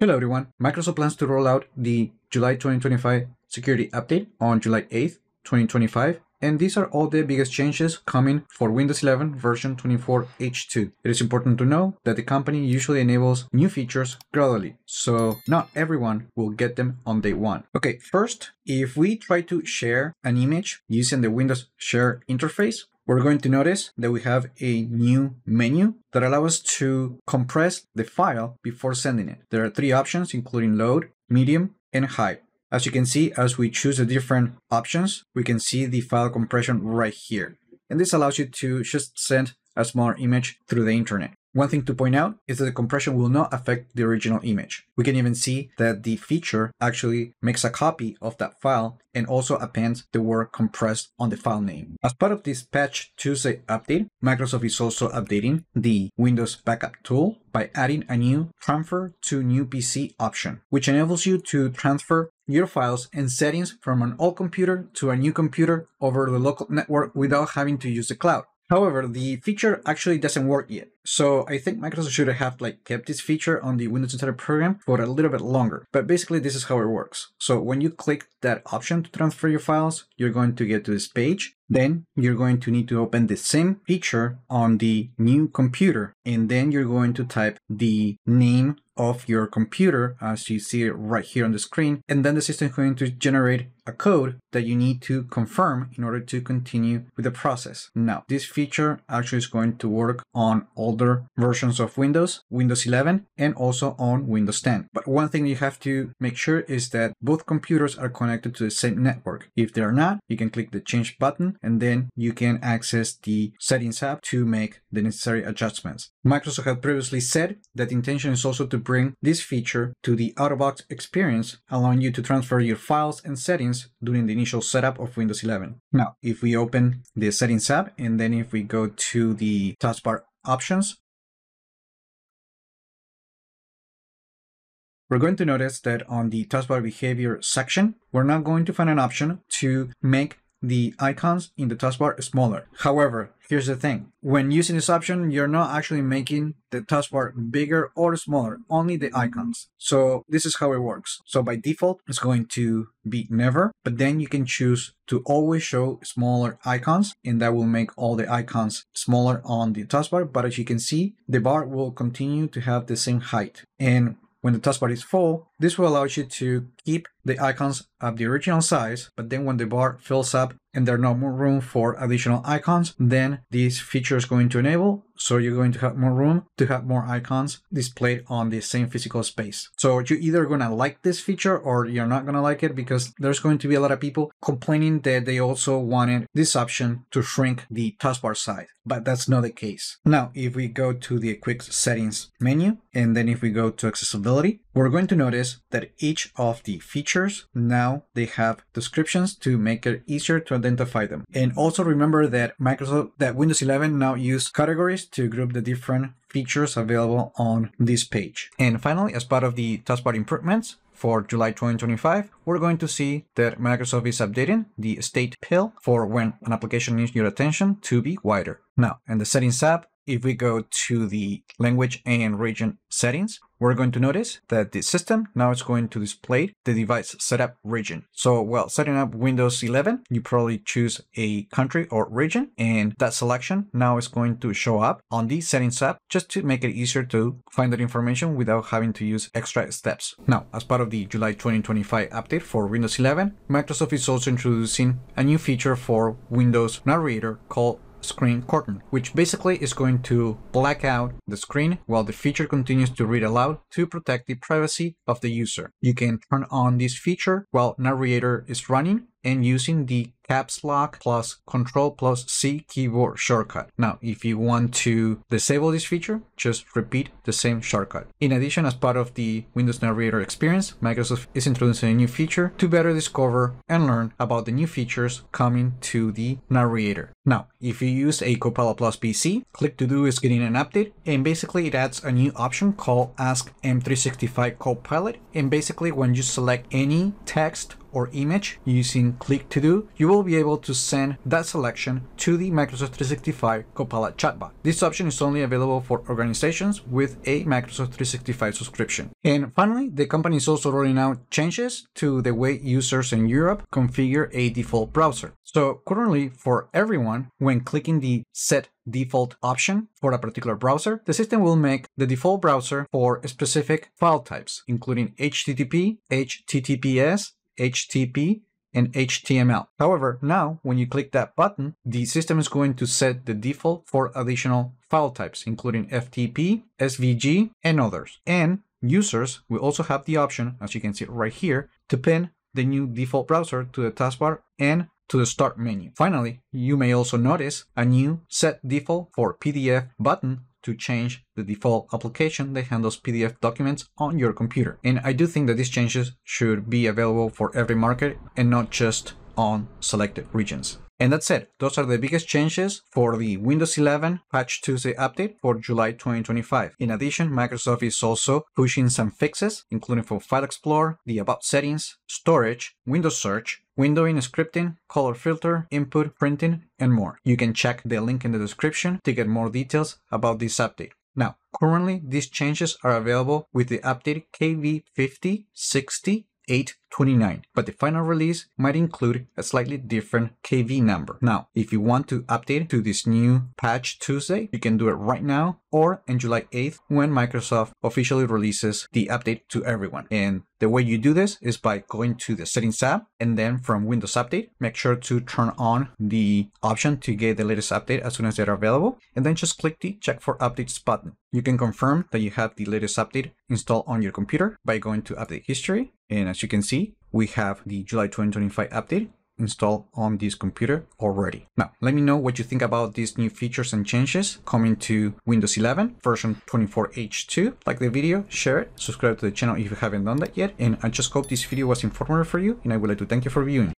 Hello everyone. Microsoft plans to roll out the July 2025 security update on July 8th, 2025. And these are all the biggest changes coming for Windows 11 version 24H2. It is important to know that the company usually enables new features gradually, so not everyone will get them on day one. Okay, first, if we try to share an image using the Windows Share interface, we're going to notice that we have a new menu that allows us to compress the file before sending it. There are three options, including load, medium, and high. As you can see, as we choose the different options, we can see the file compression right here. And this allows you to just send a small image through the internet. One thing to point out is that the compression will not affect the original image. We can even see that the feature actually makes a copy of that file and also appends the word compressed on the file name. As part of this Patch Tuesday update, Microsoft is also updating the Windows Backup tool by adding a new Transfer to New PC option, which enables you to transfer your files and settings from an old computer to a new computer over the local network without having to use the cloud. However, the feature actually doesn't work yet. So I think Microsoft should have like kept this feature on the Windows Insider program for a little bit longer. But basically this is how it works. So when you click that option to transfer your files, you're going to get to this page. Then you're going to need to open the same feature on the new computer. And then you're going to type the name of your computer as you see it right here on the screen. And then the system is going to generate a code that you need to confirm in order to continue with the process. Now, this feature actually is going to work on older versions of Windows, Windows 11, and also on Windows 10. But one thing you have to make sure is that both computers are connected to the same network. If they are not, you can click the change button and then you can access the settings app to make the necessary adjustments. Microsoft had previously said that the intention is also to bring this feature to the out-of-box experience, allowing you to transfer your files and settings during the initial setup of Windows 11. Now, if we open the settings app and then if we go to the taskbar options, we're going to notice that on the taskbar behavior section, we're not going to find an option to make the icons in the taskbar smaller. However, here's the thing. When using this option, you're not actually making the taskbar bigger or smaller, only the icons. So this is how it works. So by default, it's going to be never, but then you can choose to always show smaller icons and that will make all the icons smaller on the taskbar. But as you can see, the bar will continue to have the same height. And when the taskbar is full, this will allow you to keep the icons at the original size, but then when the bar fills up and there's no more room for additional icons, then this feature is going to enable. So you're going to have more room to have more icons displayed on the same physical space. So you're either going to like this feature or you're not going to like it because there's going to be a lot of people complaining that they also wanted this option to shrink the taskbar size, but that's not the case. Now, if we go to the quick settings menu, and then if we go to accessibility, we're going to notice that each of the features now they have descriptions to make it easier to identify them. And also remember that Microsoft that Windows 11 now use categories to group the different features available on this page. And finally, as part of the taskbar improvements, for July 2025, we're going to see that Microsoft is updating the state pill for when an application needs your attention to be wider. Now, in the settings app, if we go to the language and region settings, we're going to notice that the system now is going to display the device setup region. So while setting up Windows 11, you probably choose a country or region, and that selection now is going to show up on the settings app just to make it easier to find that information without having to use extra steps. Now, as part of the July 2025 update for Windows 11, Microsoft is also introducing a new feature for Windows Narrator called screen curtain, which basically is going to black out the screen while the feature continues to read aloud to protect the privacy of the user. You can turn on this feature while narrator is running and using the caps lock plus control plus C keyboard shortcut. Now, if you want to disable this feature, just repeat the same shortcut. In addition, as part of the Windows Narrator experience, Microsoft is introducing a new feature to better discover and learn about the new features coming to the narrator. Now, if you use a Copilot Plus PC, Click to Do is getting an update, and basically it adds a new option called Ask M365 Copilot. And basically, when you select any text or image using Click to Do, you will be able to send that selection to the Microsoft 365 Copilot chatbot. This option is only available for organizations with a Microsoft 365 subscription. And finally, the company is also rolling out changes to the way users in Europe configure a default browser. So currently for everyone, when clicking the set default option for a particular browser, the system will make the default browser for specific file types, including HTTP, HTTPS, HTTP, and HTML. However, now when you click that button, the system is going to set the default for additional file types, including FTP, SVG, and others. And users will also have the option, as you can see right here, to pin the new default browser to the taskbar and to the start menu. Finally, you may also notice a new set default for PDF button to change the default application that handles PDF documents on your computer. And I do think that these changes should be available for every market and not just on selected regions. And that's it. Those are the biggest changes for the Windows 11 Patch Tuesday update for July 2025. In addition, Microsoft is also pushing some fixes, including for File Explorer, the About settings, storage, Windows Search, windowing scripting, color filter, input, printing, and more. You can check the link in the description to get more details about this update. Now, currently these changes are available with the update KB5060 829, but the final release might include a slightly different KB number. Now, if you want to update to this new patch Tuesday, you can do it right now or on July 8th when Microsoft officially releases the update to everyone. And the way you do this is by going to the settings tab and then from Windows Update, make sure to turn on the option to get the latest update as soon as they're available. And then just click the check for updates button. You can confirm that you have the latest update installed on your computer by going to update history. And as you can see, we have the July 2025 update installed on this computer already. Now, let me know what you think about these new features and changes coming to Windows 11 version 24H2. Like the video, share it, subscribe to the channel if you haven't done that yet, and I just hope this video was informative for you, and I would like to thank you for viewing.